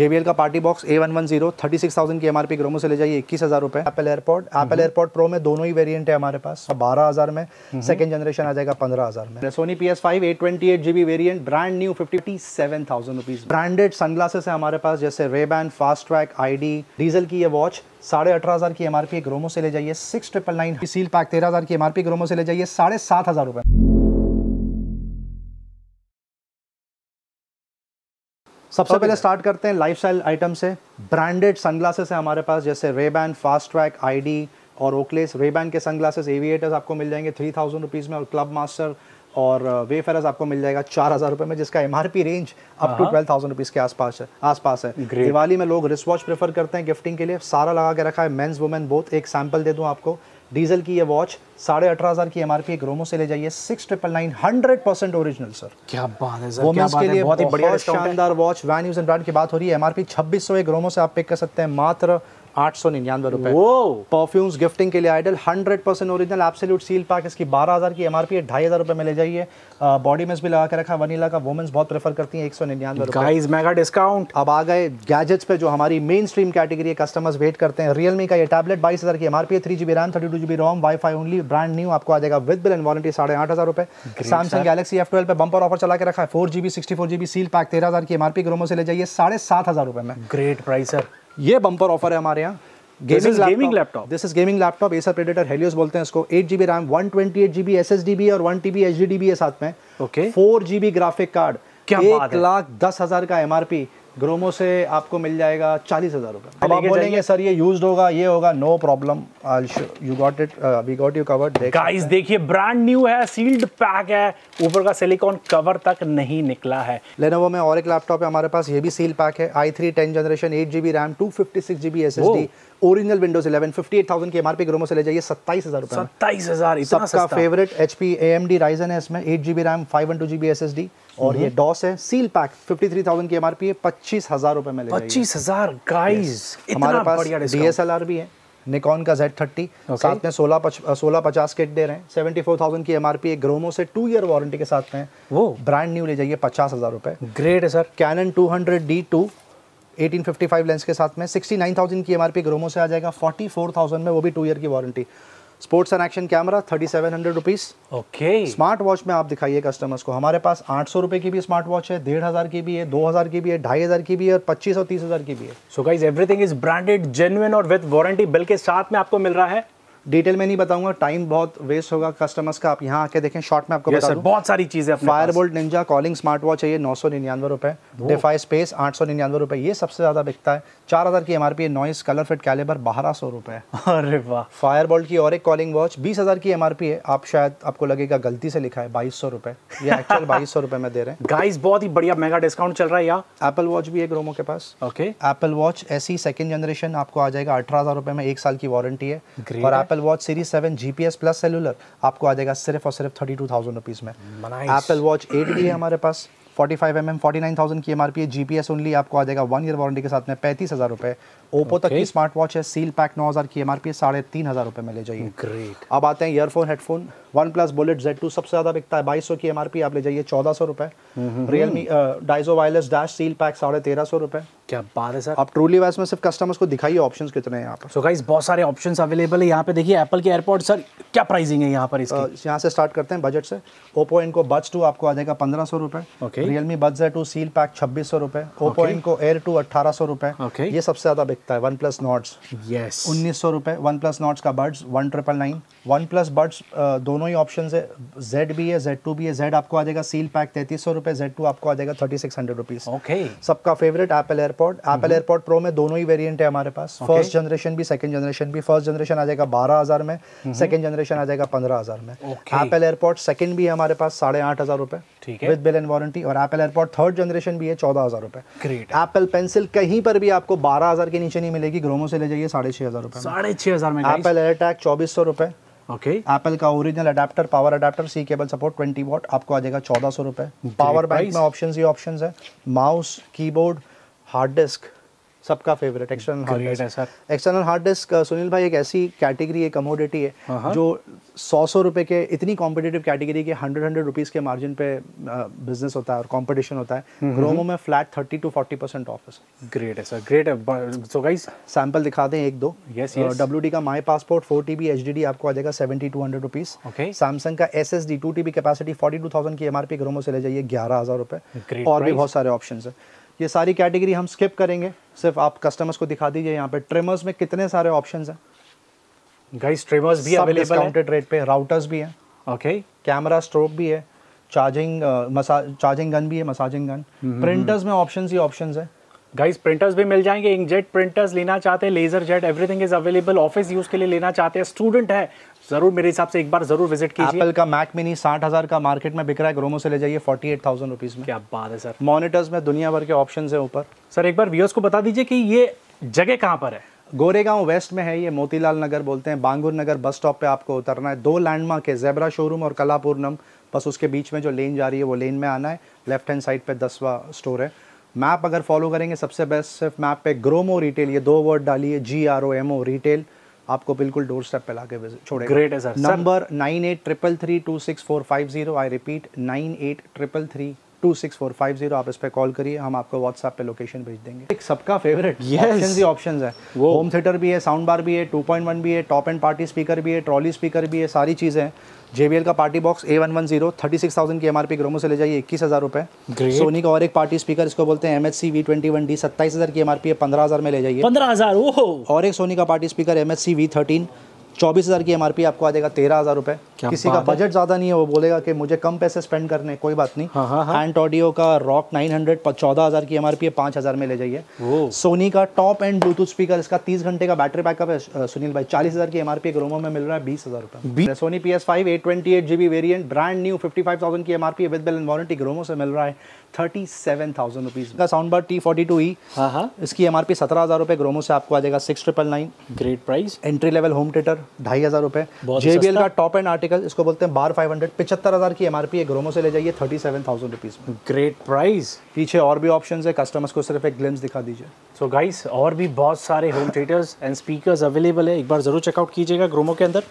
JBL का party box A one one zero thirty six thousand की MRP Gromo से ले जाइए इक्कीस हज़ार रुपए। Apple airport Apple airport pro में दोनों ही वेरिएंट है हमारे पास। बारह हज़ार में सेकंड जनरेशन आ जाएगा पंद्रह हज़ार में। Sony P S five eight twenty eight GB variant brand new fifty seven thousand rupees branded sunglasses है हमारे पास जैसे Ray Ban fast track ID diesel की ये वॉच साढ़े अठारह हज़ार की एमआरपी ग्रोमो से ले जाइए। Six triple nine seal pack तेरह हज़ार की एमआरपी ग्रोमो से ले जाइए साढ़े सात हज़ार रुपए। सबसे पहले स्टार्ट करते हैं लाइफस्टाइल आइटम से। ब्रांडेड सनग्लासेस है हमारे पास जैसे रेबैन फास्ट ट्रैक आईडी और ओकलेस रेबैन के सनग्लासेस एविएटर्स आपको मिल जाएँगे थ्री थाउज़ेंड रुपीज़ में और क्लब मास्टर और वेफेरस आपको मिल जाएगा चार हज़ार रुपये में जिसका MRP range up to twelve thousand rupees के आसपास है आसपास है। दिवाली में लोग रिस्ट वॉच प्रेफर करते हैं गिफ्टिंग के लिए। सारा लगा के रखा है। मेंस वुमेन बोथ एक सैंपल दे दूँ आपको। डीजल की ये वॉच साढ़े अठारह हज़ार की एमआरपी एक रोमो से ले जाइए। Six triple nine hundred percent original sir. क्या बात है सर वोमेंस के लिए बहुत ही बढ़िया शानदार वॉच वैन यूज़ एंड ब्रांड की बात हो रही है। एमआरपी छब्बीस सौ एक रोमो से आप पिक कर सकते हैं। मात्र आठ सौ निन्यानवे रुपए। परफ्यूम्स गिफ्टिंग के लिए ideal hundred percent original absolute seal pack इसकी बारह हज़ार की एमआरपी है ढाई हज़ार रुपए में ले जाइए। बॉडी में भी लगा के रखा वनीला का वुमेन्स बहुत प्रेफर करती हैं एक सौ निन्यानवे गाइस मेगा डिस्काउंट अब आ गए गैजेट्स पे जो हमारी main stream category customers wait करते हैं। रियलमी का ये टैबलेट बाईस हज़ार की एमआरपी है three GB RAM thirty two GB ROM Y only brand new आपको आ जाएगा विद बिल एंड वारंटी साढ़े आठ हज़ार रुपए। सैमसंग गैलेक्सी एफ़ ट्वेल्व पे बंपर ऑफ़र चला के रखा है four GB sixty four GB seal pack तेरह हज़ार की एमआरपी ग्रोमो से ले जाइए साढ़े सात हज़ार रुपए में। ग्रेट प्राइस सर ये बम्पर ऑफ़र है हमारे यहाँ। Gaming laptop this is gaming laptop Acer Predator Helios बोलते हैं इसको। Eight GB RAM one twenty eight GB S S D B और one TB H D D B है साथ में। Okay four GB graphic card क्या एक लाख दस हज़ार का एमआरपी ग्रोमो से आपको मिल जाएगा चालीस हज़ार रुपए अब आप बोलेंगे सर ये यूज्ड होगा ये होगा no problem you got it we got you cover guys देखिए ब्रांड न्यू है सील्ड पैक है ऊपर का सिलिकॉन कवर तक नहीं निकला है। लेनोवो में और एक लैपटॉप है हमारे पास ये भी सील पैक है I three ten generation eight GB RAM two fifty six GB S S D original Windows 11 58000 की एमआरपी ग्रोमो से ले जाइए 27000 रुपए 27000 इतना सबका फेवरेट एचपी एएमडी राइजन है इसमें 8 जीबी रैम 512 जीबी एसएसडी और ये डॉस है सील पैक 53000 की एमआरपी है 25000 रुपए में ले जाइए। 25000 गाइस हमारे पास डीएसएलआर भी है निकॉन का जेड थर्टी साथ में सोलह पच, सोलह पचास किट दे रहे हैं सेवेंटी फोर थाउज़ेंड की एमआरपी एक ग्रोमो से टू ईयर वारंटी के साथ में वो। ब्रांड न्यू ले जाइए पचास हज़ार रुपए। ग्रेट है sir Canon two hundred D two 1855 lens के साथ में 69,000 की एमआरपी ग्रोमो से आ जाएगा 44,000 में वो भी टू ईयर की warranty sports and action camera thirty seven hundred rupees okay. Smart watch में आप दिखाइए कस्टमर्स को हमारे पास आठ सौ रुपए की भी स्मार्ट वॉच है डेढ़ हज़ार की भी है दो हज़ार की भी है ढाई हज़ार की भी है और पच्चीस और तीस हज़ार की भी है। So guys everything is branded genuine और विद वारंटी बिल के साथ में आपको मिल रहा है डिटेल में नहीं बताऊँगा टाइम बहुत वेस्ट होगा कस्टमर्स का। आप यहाँ आके देखें शॉर्ट में आपको yes, बता बहुत सारी चीज़ें fire bolt ninja calling smart watch है ये नौ सौ निन्यानवे रुपए। डिफाई स्पेस आठ सौ निन्यानवे रुपए। ये सबसे ज़्यादा बिकता है। चार हज़ार की MRP noise colour fit caliber बारह सौ रुपए। अरे वाह। फायर बोल्ट की और एक कॉलिंग वॉच बीस हज़ार की एमआरपी है। आप शायद आपको लगेगा गलती से लिखा है बाईस सौ रुपए। ये एक्चुअल बाईस सौ रुपए में दे रहे हैं। गाइस बहुत ही बढ़िया मेगा डिस्काउंट चल रहा है यहाँ एप्पल वॉच भी एक रोमो के पास। ओके एप्पल वॉच ऐसी सेकंड जनरेशन आपको आ जाएगा अठारह हज़ार रुपए में एक साल की वारंटी है। और Apple watch series seven GPS plus cellular आपको आ जाएगा सिर्फ़ और सिर्फ़ थर्टी टू थाउज़ेंड रुपीज़ में एप्पल वॉच एट भी है हमारे पास। 45 M M forty nine thousand की एम आर पी है जी पी एस ओनली आपको आ जाएगा वन ईयर वारंटी के साथ में पैंतीस हज़ार रुपये ओपो okay. तक की स्मार्ट वॉच है सील पैक नौ हज़ार की एम आर पी है साढ़े तीन हज़ार रुपये में ले जाइए। ग्रेट अब आते हैं earphone headphone one plus bullet Z two सबसे ज़्यादा बिकता है बाईस सौ की एम आर पी आप ले जाइए चौदह सौ रुपये Realme Dizo wireless dash seal pack साढ़े तेरह सौ रुपए। क्या बात है सर? आप ट्रूली वाइस में सिर्फ़ कस्टमर्स को दिखाइए ऑप्शंस कितने हैं यहाँ पर। सो गाइस बहुत सारे ऑप्शंस अवेलेबल है यहाँ पे। देखिए एप्पल के एयरपोर्ट सर क्या प्राइसिंग है यहाँ पर इसकी? यहाँ से स्टार्ट करते हैं बजट से। ओप्पो इनको बज टू आपको आ जाएगा पंद्रह सौ रुपए। रियलमी बज टू सील पैक छब्बीस सौ रुपए। ओप्पो इनको एयर टू अट्ठारह सौ रुपए। ये सबसे ज़्यादा बिकता है वन प्लस नॉट्स यस उन्नीस सौ रुपए वन प्लस नॉट्स का buds one triple nine one plus buds दोनों ही ऑप्शन है। जेड भी है जेड टू भी है। जेड आपको आ जाएगा सील पैक तैतीस सौ रुपए जेड टू आपको आ जाएगा thirty six hundred rupees okay सबका favourite Apple AirPods Apple AirPods pro में दोनों ही वेरिएंट है हमारे पास। फ़र्स्ट जनरेशन भी सेकंड जनरेशन भी। फ़र्स्ट जनरेशन आ जाएगा बारह हज़ार में सेकंड जनरेशन आ जाएगा पंद्रह हज़ार में। एप्पल एयरपोर्ट सेकंड भी है हमारे पास साढ़े आठ हज़ार रुपए। विद बिल एंड वारंटी और एप्पल एयरपोर्ट थर्ड जनरेशन भी है चौदह हज़ार रुपए। एप्पल पेंसिल कहीं पर भी आपको बारह हज़ार के नीचे नहीं मिलेगी ग्रोमो से ले जाइए साढ़े छह हज़ार रुपए साढ़े छह हज़ार में एप्पल एयरटैग चौबीस सौ रुपए। ओके एप्पल का original adapter power adapter C cable support 20 watt आपको आ जाएगा चौदह सौ रुपए। पावर बैंक में ऑप्शंस ही ऑप्शंस है। माउस कीबोर्ड हार्ड डिस्क सबका फेवरेट एक्सटर्नल हार्ड है sir external hard disk Sunil भाई एक ऐसी कैटेगरी है कमोडिटी हाँ, है जो सौ सौ रुपए के इतनी कॉम्पिटेटिव कैटेगरी के हंड्रेड हंड्रेड रुपीज़ के मार्जिन पे बिज़नेस होता है और कंपटीशन होता है. ग्रोमो में flat thirty two forty percent off है ग्रेट है सर ग्रेट है. सो गाइस सैंपल दिखा दें एक दो. Yes. डब्ल्यू डी का my passport four T B H D D आपको आ जाएगा seventy two hundred rupees Okay. Samsung का S S D two T B capacity forty two thousand की एम आर पी ग्रोमो से ले जाइए ग्यारह हज़ार रुपये और भी बहुत सारे ऑप्शन है. ये सारी कैटेगरी हम स्किप करेंगे। सिर्फ़ आप कस्टमर्स को दिखा दीजिए यहाँ पे ट्रिमर्स में कितने सारे ऑप्शंस हैं। गाइस ट्रिमर्स भी अवेलेबल है। डिस्काउंटेड रेट पे राउटर्स भी हैं। ओके कैमरा स्ट्रोक भी है चार्जिंग चार्जिंग गन भी है मसाजिंग गन प्रिंटर्स में ऑप्शंस ही ऑप्शंस है। गाइस प्रिंटर्स भी मिल जाएँगे इंकजेट प्रिंटर्स लेना चाहते हैं laser jet everything is available office use के लिए लेना चाहते हैं स्टूडेंट है ज़रूर मेरे हिसाब से एक बार ज़रूर विज़िट कीजिए। एप्पल का मैक मिनी साठ हज़ार का मार्केट में बिक रहा है ग्रोमो से ले जाइए फोर्टी एट थाउज़ेंड रुपीज़ में। क्या बात है सर मॉनिटर्स में दुनिया भर के ऑप्शन है ऊपर। सर एक बार व्यूअर्स को बता दीजिए कि ये जगह कहाँ पर है? गोरेगांव वेस्ट में है ये मोतीलाल नगर बोलते हैं। बांगुर नगर बस स्टॉप पे आपको उतरना है। दो लैंडमार्क है जेबरा शोरूम और कलापूर्णम बस उसके बीच में जो लेन जा रही है वो लेन में आना है। लेफ़्ट हैंड साइड पे दसवा स्टोर है। मैप अगर फॉलो करेंगे सबसे बेस्ट सिर्फ़ मैप पे ग्रोमो रिटेल ये दो वर्ड डालिए G R O M O retail आपको बिल्कुल डोर स्टेप पे लाके विज़िट छोड़ेगा ग्रेट है. Sir- number nine eight triple three two six four five zero I repeat nine eight triple three two six four five zero आप इस पे call करिए हम आपको व्हाट्सएप पे लोकेशन भेज देंगे। एक सबका फेवरेट. ऑप्शंस ही ऑप्शंस है। वो- होम थिएटर भी है साउंड बार भी है 2.1 भी है टॉप एंड पार्टी स्पीकर भी है ट्रॉली स्पीकर भी है सारी चीज़ें हैं। JBL का party box A one one zero thirty six thousand की एम आर पी ग्रोमो से ले जाइए इक्कीस हज़ार रुपये सोनी का और एक पार्टी स्पीकर इसको बोलते हैं M H C V twenty one D सत्ताईस हज़ार की एम आर पी है पंद्रह हज़ार में ले जाइए। पंद्रह हज़ार ओहो! और एक सोनी का party speaker M H C V thirteen चौबीस हज़ार की एम आपको आ जाएगा तेरह हज़ार रुपये किसी का बजट ज़्यादा नहीं है वो बोलेगा कि मुझे कम पैसे स्पेंड करने कोई बात नहीं। हाँ, हाँ, हाँ। एंड ऑडियो का रॉक नाइन हंड्रेड चौदह हज़ार की एम आर पी है पाँच हज़ार में ले जाइए। सोनी का टॉप एंड ब्लूटूथ स्पीकर इसका 30 घंटे का बैटरी बैकअप है सुनील भाई। चालीस हज़ार की एम आर पी ग्रोमो में मिल रहा है बीस हज़ार रुपये Sony P S five eight twenty eight G B variant brand new fifty five thousand की M R P with bill warranty Gromo से मिल रहा है थर्टी सेवन थाउज़ेंड रुपीज़ का sound bar T forty two E हाँ हाँ। इसकी M R P सत्रह हज़ार रुपये ग्रोमो से आपको आ जाएगा six triple nine great price entry level home theatre ढाई हज़ार रुपये जेबीएल JBL का टॉप एंड आर्टिकल इसको बोलते हैं बार फाइव हंड्रेड पिछहत्तर हज़ार की एम आर पी है ग्रोमो से ले जाइए थर्टी सेवन थाउज़ेंड रुपीज़ में। ग्रेट प्राइस पीछे और भी ऑप्शन है कस्टमर्स को सिर्फ़ एक ग्लिम्स दिखा दीजिए। सो गाइस और भी बहुत सारे home theatres and speakers available है। एक बार ज़रूर चेकआउट कीजिएगा ग्रोमो के अंदर।